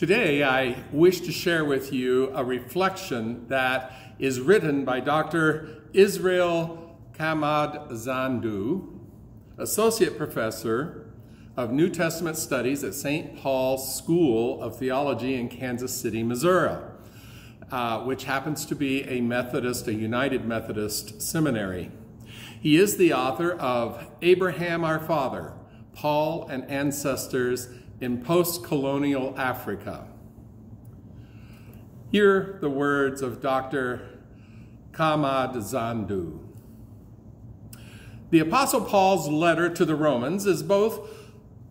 Today, I wish to share with you a reflection that is written by Dr. Israel Kamudzandu, Associate Professor of New Testament Studies at St. Paul's School of Theology in Kansas City, Missouri, uh, which happens to be a Methodist, a United Methodist seminary. He is the author of Abraham Our Father, Paul and Ancestors in Post-Colonial Africa. Hear the words of Dr. Kamudzandu. The Apostle Paul's letter to the Romans is both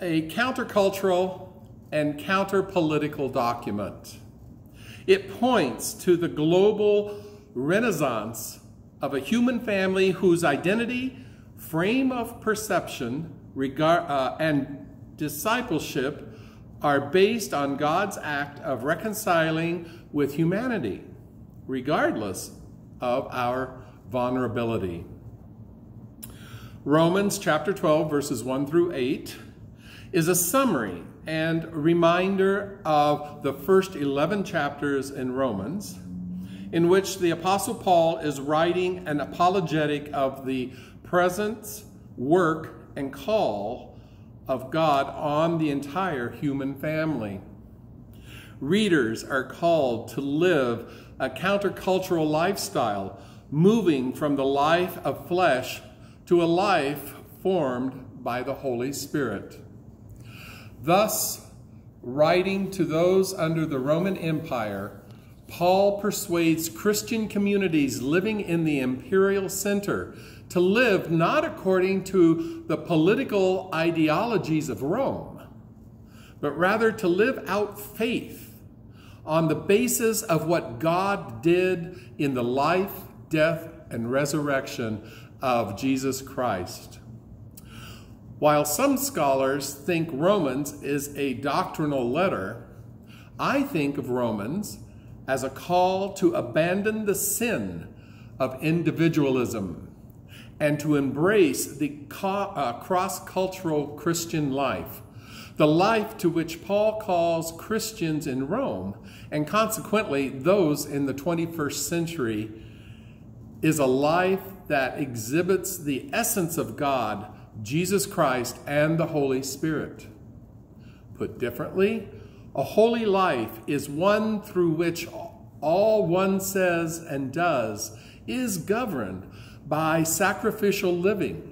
a countercultural and counter-political document. It points to the global renaissance of a human family whose identity, frame of perception, regard, uh, and discipleship are based on God's act of reconciling with humanity, regardless of our vulnerability. Romans chapter 12, verses 1 through 8, is a summary and reminder of the first 11 chapters in Romans, in which the Apostle Paul is writing an apologetic of the presence, work, and call of God on the entire human family. Readers are called to live a countercultural lifestyle, moving from the life of flesh to a life formed by the Holy Spirit. Thus, writing to those under the Roman Empire, Paul persuades Christian communities living in the imperial center to live not according to the political ideologies of Rome, but rather to live out faith on the basis of what God did in the life, death, and resurrection of Jesus Christ. While some scholars think Romans is a doctrinal letter, I think of Romans as a call to abandon the sin of individualism and to embrace the uh, cross-cultural Christian life, the life to which Paul calls Christians in Rome, and consequently those in the 21st century, is a life that exhibits the essence of God, Jesus Christ, and the Holy Spirit. Put differently, a holy life is one through which all one says and does is governed by sacrificial living.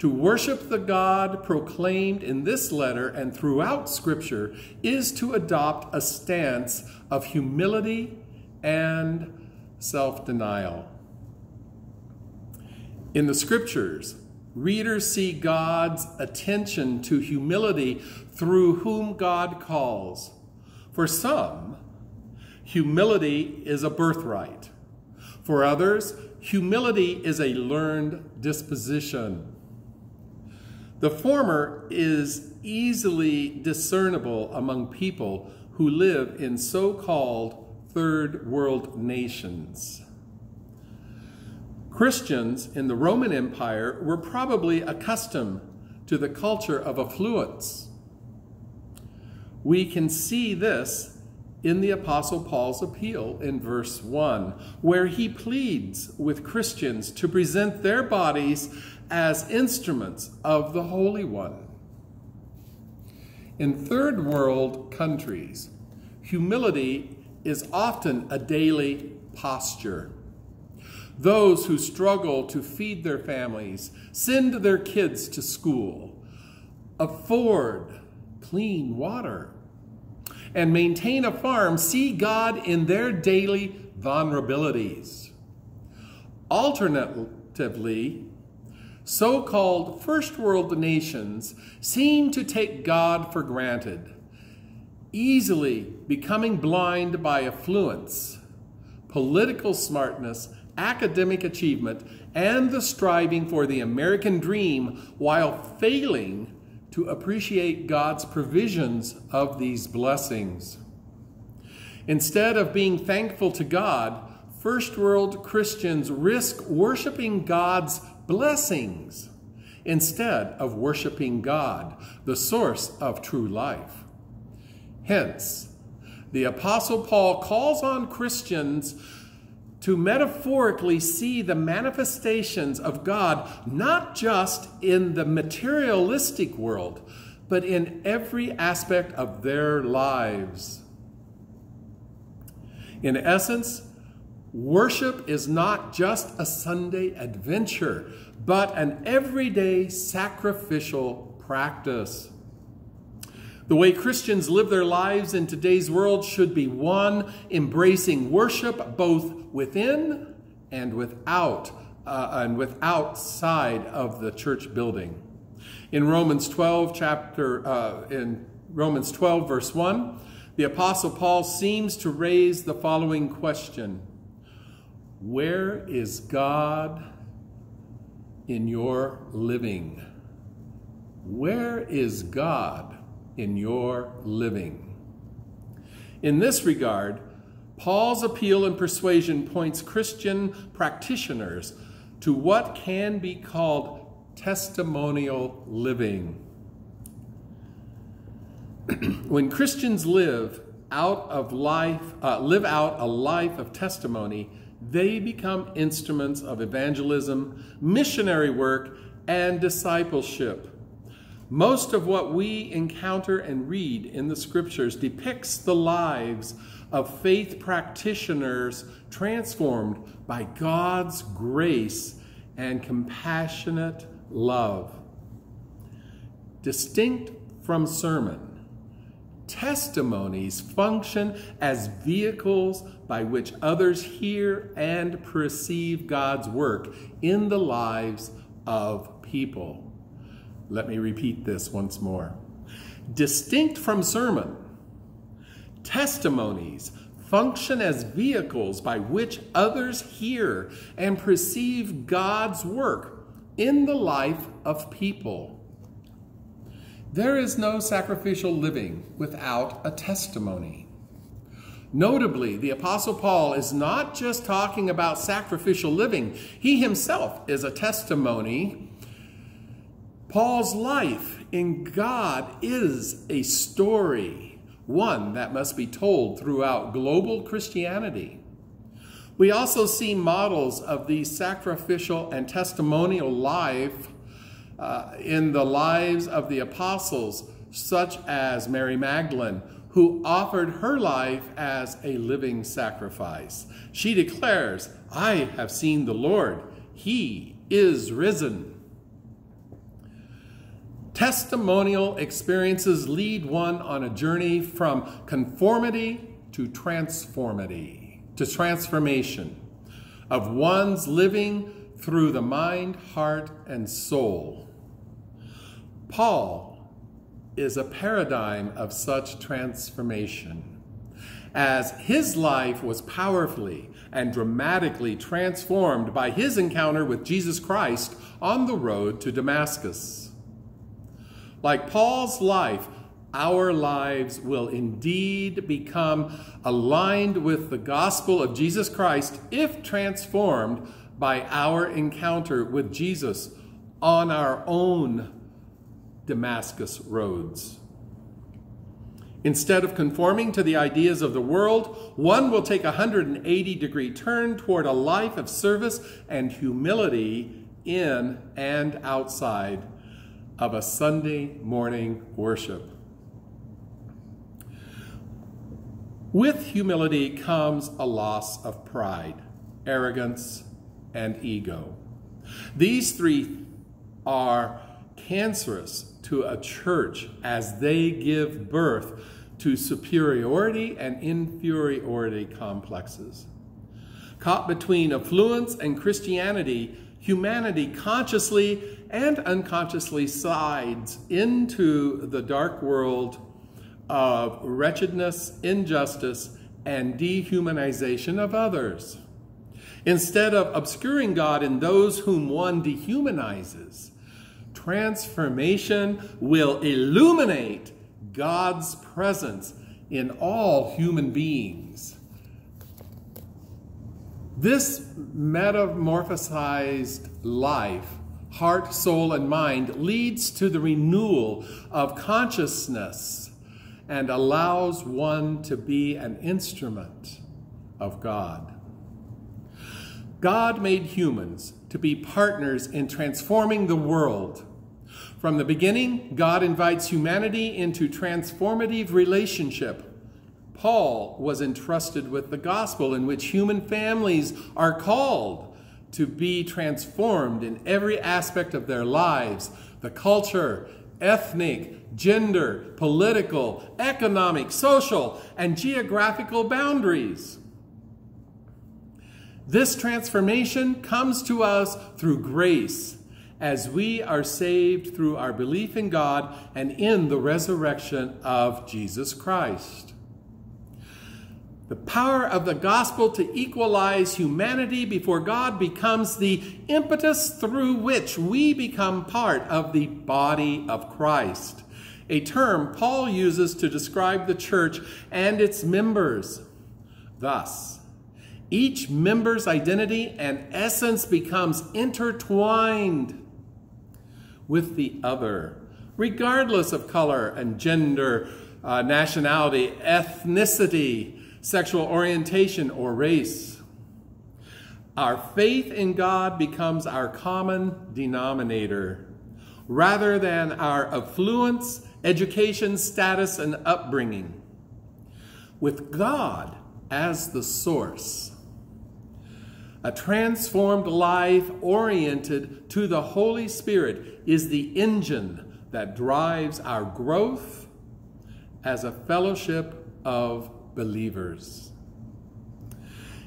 To worship the God proclaimed in this letter and throughout Scripture is to adopt a stance of humility and self-denial. In the Scriptures, readers see God's attention to humility through whom God calls. For some, humility is a birthright. For others, humility is a learned disposition. The former is easily discernible among people who live in so-called third world nations. Christians in the Roman Empire were probably accustomed to the culture of affluence. We can see this in the Apostle Paul's appeal in verse 1, where he pleads with Christians to present their bodies as instruments of the Holy One. In third world countries, humility is often a daily posture. Those who struggle to feed their families, send their kids to school, afford clean water, and maintain a farm see God in their daily vulnerabilities. Alternatively, so-called first world nations seem to take God for granted, easily becoming blind by affluence, political smartness, academic achievement, and the striving for the American dream while failing to appreciate God's provisions of these blessings. Instead of being thankful to God, first world Christians risk worshiping God's blessings instead of worshiping God, the source of true life. Hence, the Apostle Paul calls on Christians to metaphorically see the manifestations of God not just in the materialistic world, but in every aspect of their lives. In essence, worship is not just a Sunday adventure, but an everyday sacrificial practice. The way Christians live their lives in today's world should be one embracing worship both within and without uh, and with outside of the church building. In Romans 12 chapter uh, in Romans 12 verse 1, the apostle Paul seems to raise the following question: Where is God in your living? Where is God in your living? In this regard, Paul's appeal and persuasion points Christian practitioners to what can be called testimonial living. when Christians live out of life, uh, live out a life of testimony, they become instruments of evangelism, missionary work, and discipleship. Most of what we encounter and read in the scriptures depicts the lives of faith practitioners transformed by God's grace and compassionate love. Distinct from sermon, testimonies function as vehicles by which others hear and perceive God's work in the lives of people. Let me repeat this once more. Distinct from sermon, testimonies function as vehicles by which others hear and perceive God's work in the life of people. There is no sacrificial living without a testimony. Notably, the Apostle Paul is not just talking about sacrificial living, he himself is a testimony. Paul's life in God is a story, one that must be told throughout global Christianity. We also see models of the sacrificial and testimonial life uh, in the lives of the apostles, such as Mary Magdalene, who offered her life as a living sacrifice. She declares, I have seen the Lord. He is risen. Testimonial experiences lead one on a journey from conformity to transformity, to transformation of one's living through the mind, heart, and soul. Paul is a paradigm of such transformation. As his life was powerfully and dramatically transformed by his encounter with Jesus Christ on the road to Damascus. Like Paul's life, our lives will indeed become aligned with the gospel of Jesus Christ if transformed by our encounter with Jesus on our own Damascus roads. Instead of conforming to the ideas of the world, one will take a 180 degree turn toward a life of service and humility in and outside of a Sunday morning worship. With humility comes a loss of pride, arrogance, and ego. These three are cancerous to a church as they give birth to superiority and inferiority complexes. Caught between affluence and Christianity, humanity consciously and unconsciously sides into the dark world of wretchedness, injustice, and dehumanization of others. Instead of obscuring God in those whom one dehumanizes, transformation will illuminate God's presence in all human beings. This metamorphosized life, heart, soul, and mind, leads to the renewal of consciousness and allows one to be an instrument of God. God made humans to be partners in transforming the world. From the beginning, God invites humanity into transformative relationship. Paul was entrusted with the gospel in which human families are called to be transformed in every aspect of their lives the culture, ethnic, gender, political, economic, social, and geographical boundaries. This transformation comes to us through grace as we are saved through our belief in God and in the resurrection of Jesus Christ. The power of the gospel to equalize humanity before God becomes the impetus through which we become part of the body of Christ, a term Paul uses to describe the church and its members. Thus, each member's identity and essence becomes intertwined with the other, regardless of color and gender, uh, nationality, ethnicity, sexual orientation, or race. Our faith in God becomes our common denominator rather than our affluence, education, status, and upbringing. With God as the source, a transformed life oriented to the Holy Spirit is the engine that drives our growth as a fellowship of believers.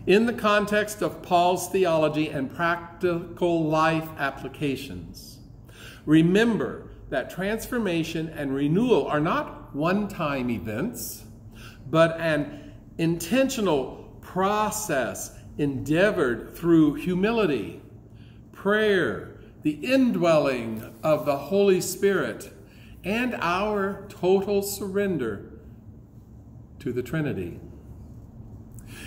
In the context of Paul's theology and practical life applications, remember that transformation and renewal are not one time events, but an intentional process endeavored through humility, prayer, the indwelling of the Holy Spirit, and our total surrender to the Trinity.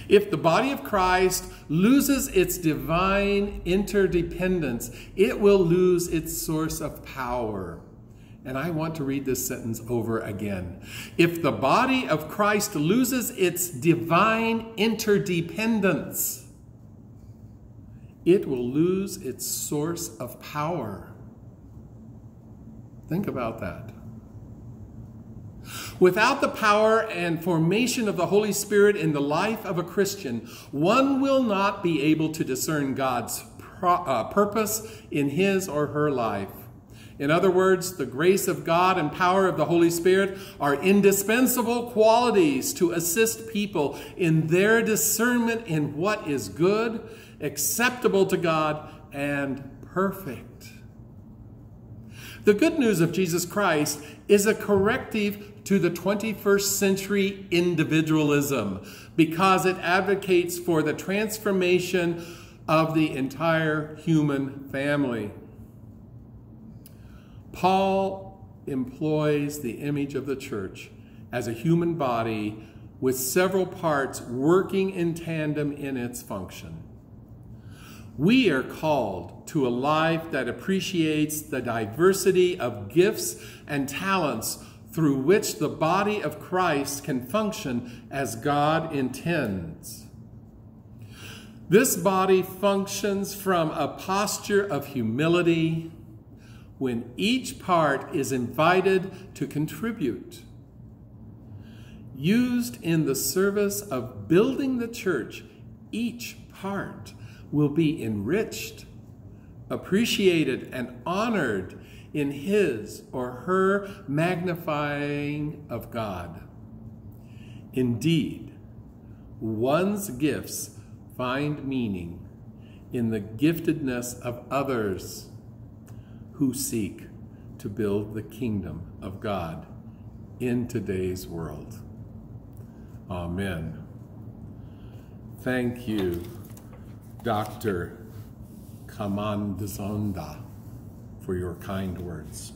If the body of Christ loses its divine interdependence, it will lose its source of power. And I want to read this sentence over again. If the body of Christ loses its divine interdependence, it will lose its source of power. Think about that. Without the power and formation of the Holy Spirit in the life of a Christian, one will not be able to discern God's uh, purpose in his or her life. In other words, the grace of God and power of the Holy Spirit are indispensable qualities to assist people in their discernment in what is good, acceptable to God, and perfect. The good news of Jesus Christ is a corrective to the 21st century individualism because it advocates for the transformation of the entire human family. Paul employs the image of the church as a human body with several parts working in tandem in its function. We are called to a life that appreciates the diversity of gifts and talents through which the body of Christ can function as God intends. This body functions from a posture of humility when each part is invited to contribute. Used in the service of building the church, each part will be enriched, appreciated, and honored in his or her magnifying of God. Indeed, one's gifts find meaning in the giftedness of others who seek to build the kingdom of God in today's world. Amen. Thank you, Dr. Kamandazonda for your kind words.